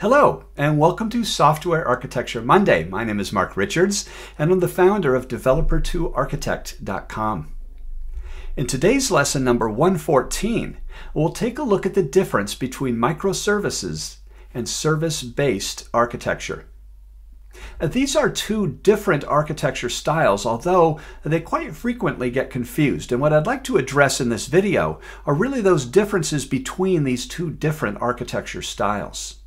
Hello, and welcome to Software Architecture Monday. My name is Mark Richards, and I'm the founder of DeveloperToArchitect.com. In today's lesson number 114, we'll take a look at the difference between microservices and service based architecture. These are two different architecture styles, although they quite frequently get confused. And what I'd like to address in this video are really those differences between these two different architecture styles.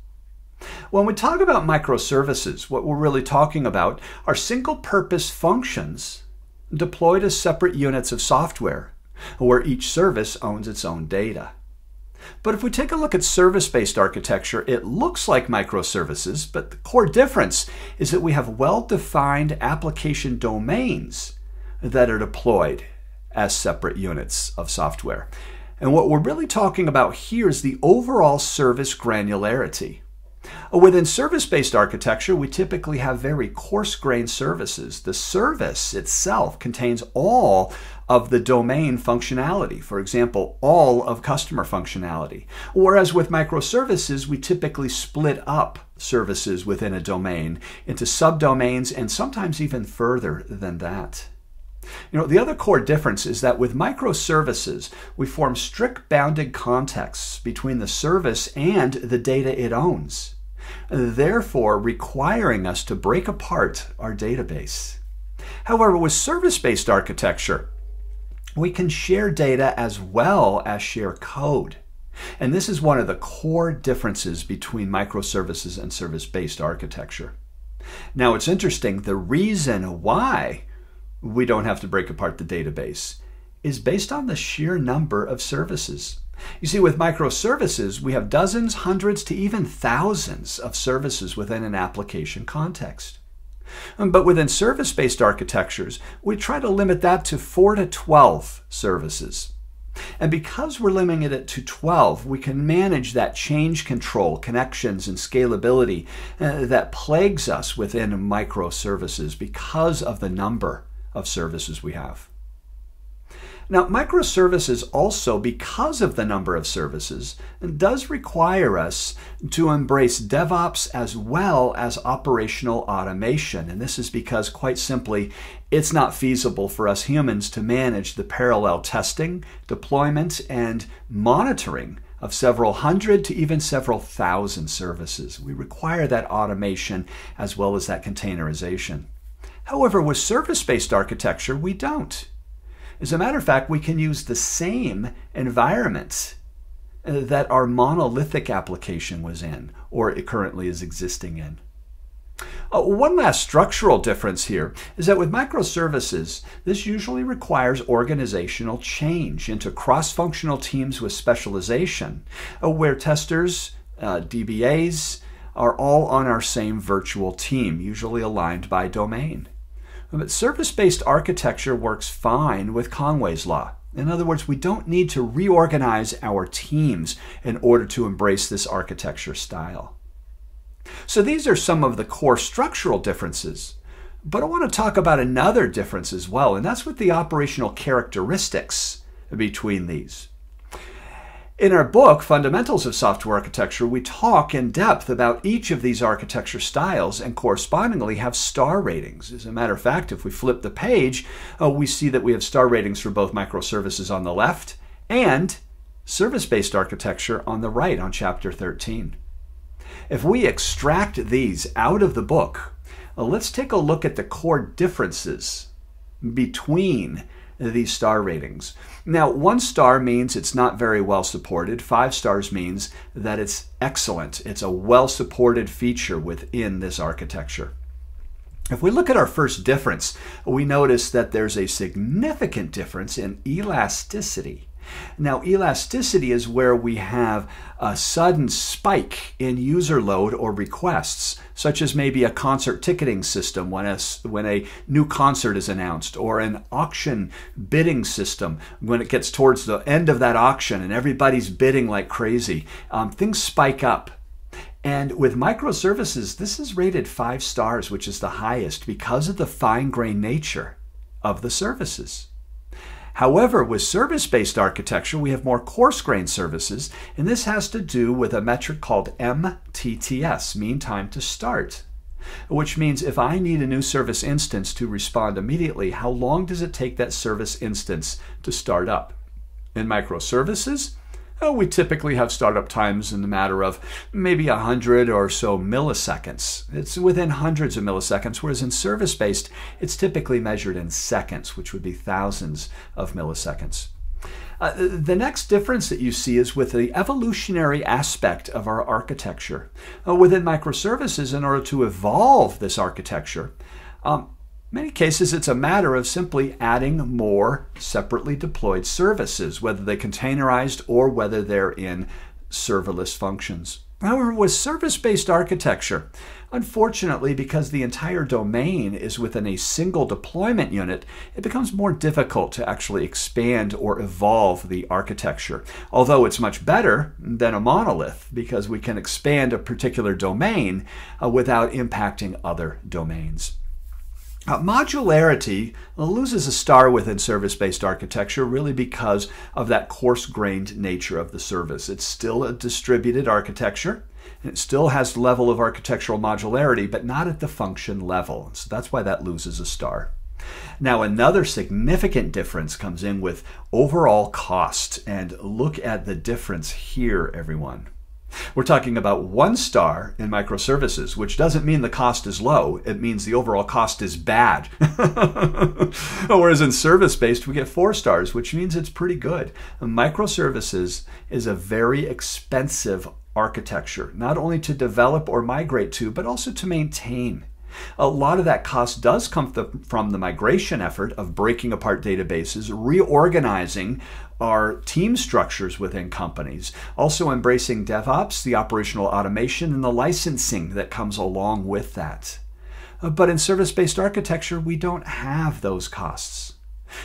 When we talk about microservices, what we're really talking about are single purpose functions deployed as separate units of software, where each service owns its own data. But if we take a look at service-based architecture, it looks like microservices, but the core difference is that we have well-defined application domains that are deployed as separate units of software. And what we're really talking about here is the overall service granularity. Within service-based architecture, we typically have very coarse-grained services. The service itself contains all of the domain functionality, for example, all of customer functionality. Whereas with microservices, we typically split up services within a domain into subdomains and sometimes even further than that. You know, the other core difference is that with microservices, we form strict bounded contexts between the service and the data it owns, therefore requiring us to break apart our database. However, with service-based architecture, we can share data as well as share code. And this is one of the core differences between microservices and service-based architecture. Now, it's interesting, the reason why we don't have to break apart the database is based on the sheer number of services. You see, with microservices, we have dozens, hundreds, to even thousands of services within an application context. Um, but within service-based architectures, we try to limit that to 4 to 12 services. And because we're limiting it to 12, we can manage that change control, connections, and scalability uh, that plagues us within microservices because of the number of services we have. Now, microservices also, because of the number of services, does require us to embrace DevOps as well as operational automation. And this is because, quite simply, it's not feasible for us humans to manage the parallel testing, deployment, and monitoring of several hundred to even several thousand services. We require that automation as well as that containerization. However, with service-based architecture, we don't. As a matter of fact, we can use the same environment uh, that our monolithic application was in, or it currently is existing in. Uh, one last structural difference here is that with microservices, this usually requires organizational change into cross-functional teams with specialization, uh, where testers, uh, DBAs, are all on our same virtual team, usually aligned by domain. But service-based architecture works fine with Conway's law. In other words, we don't need to reorganize our teams in order to embrace this architecture style. So these are some of the core structural differences. But I want to talk about another difference as well, and that's with the operational characteristics between these. In our book, Fundamentals of Software Architecture, we talk in depth about each of these architecture styles and correspondingly have star ratings. As a matter of fact, if we flip the page, uh, we see that we have star ratings for both microservices on the left and service-based architecture on the right on chapter 13. If we extract these out of the book, uh, let's take a look at the core differences between these star ratings. Now, one star means it's not very well supported. Five stars means that it's excellent. It's a well supported feature within this architecture. If we look at our first difference, we notice that there's a significant difference in elasticity. Now, elasticity is where we have a sudden spike in user load or requests, such as maybe a concert ticketing system when a, when a new concert is announced, or an auction bidding system when it gets towards the end of that auction and everybody's bidding like crazy. Um, things spike up. And with microservices, this is rated five stars, which is the highest because of the fine grained nature of the services. However, with service-based architecture, we have more coarse-grained services, and this has to do with a metric called MTTS, mean time to start, which means if I need a new service instance to respond immediately, how long does it take that service instance to start up? In microservices, we typically have startup times in the matter of maybe 100 or so milliseconds. It's within hundreds of milliseconds, whereas in service based, it's typically measured in seconds, which would be thousands of milliseconds. Uh, the next difference that you see is with the evolutionary aspect of our architecture. Uh, within microservices, in order to evolve this architecture, um, many cases, it's a matter of simply adding more separately deployed services, whether they're containerized or whether they're in serverless functions. However, with service-based architecture, unfortunately, because the entire domain is within a single deployment unit, it becomes more difficult to actually expand or evolve the architecture. Although it's much better than a monolith because we can expand a particular domain uh, without impacting other domains. Uh, modularity loses a star within service-based architecture really because of that coarse-grained nature of the service. It's still a distributed architecture. It still has level of architectural modularity, but not at the function level. So that's why that loses a star. Now, another significant difference comes in with overall cost. And look at the difference here, everyone. We're talking about one star in microservices, which doesn't mean the cost is low. It means the overall cost is bad. Whereas in service based, we get four stars, which means it's pretty good. Microservices is a very expensive architecture, not only to develop or migrate to, but also to maintain. A lot of that cost does come from the migration effort of breaking apart databases, reorganizing our team structures within companies, also embracing DevOps, the operational automation, and the licensing that comes along with that. Uh, but in service based architecture, we don't have those costs.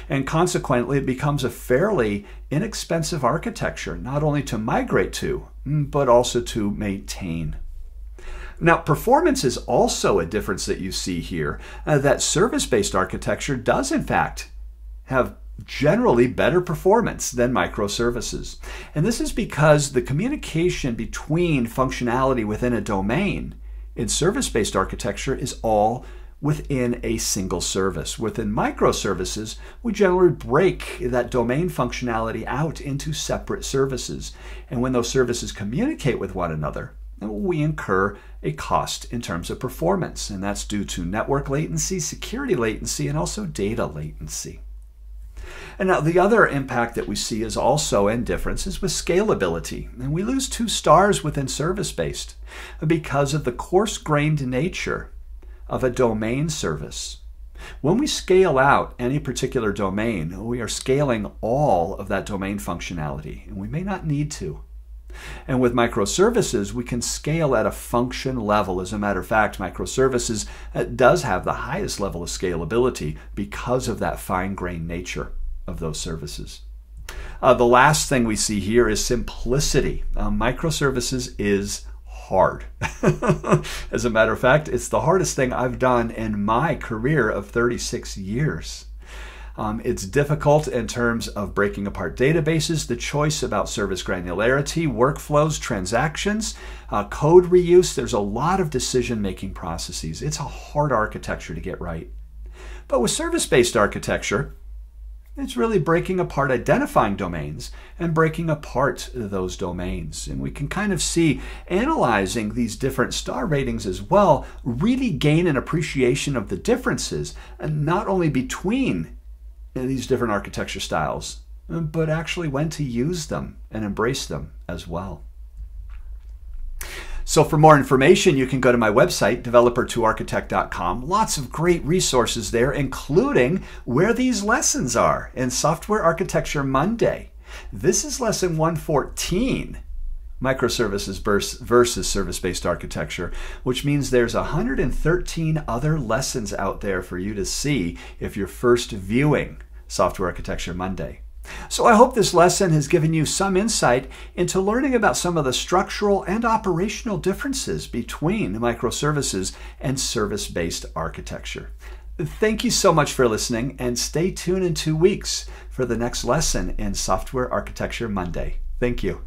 And consequently, it becomes a fairly inexpensive architecture, not only to migrate to, mm, but also to maintain. Now, performance is also a difference that you see here. Uh, that service-based architecture does, in fact, have generally better performance than microservices. And this is because the communication between functionality within a domain in service-based architecture is all within a single service. Within microservices, we generally break that domain functionality out into separate services. And when those services communicate with one another, we incur a cost in terms of performance, and that's due to network latency, security latency, and also data latency. And now the other impact that we see is also in differences with scalability. And we lose two stars within service-based because of the coarse-grained nature of a domain service. When we scale out any particular domain, we are scaling all of that domain functionality, and we may not need to. And with microservices, we can scale at a function level. As a matter of fact, microservices uh, does have the highest level of scalability because of that fine-grained nature of those services. Uh, the last thing we see here is simplicity. Uh, microservices is hard. As a matter of fact, it's the hardest thing I've done in my career of 36 years. Um, it's difficult in terms of breaking apart databases, the choice about service granularity, workflows, transactions, uh, code reuse. There's a lot of decision making processes. It's a hard architecture to get right. But with service based architecture, it's really breaking apart identifying domains and breaking apart those domains. And we can kind of see analyzing these different star ratings as well, really gain an appreciation of the differences, and not only between these different architecture styles, uh, but actually when to use them and embrace them as well. So for more information, you can go to my website, developertoarchitect.com. Lots of great resources there, including where these lessons are in Software Architecture Monday. This is lesson 114, microservices versus service-based architecture, which means there's 113 other lessons out there for you to see if you're first viewing Software Architecture Monday. So I hope this lesson has given you some insight into learning about some of the structural and operational differences between microservices and service-based architecture. Thank you so much for listening, and stay tuned in two weeks for the next lesson in Software Architecture Monday. Thank you.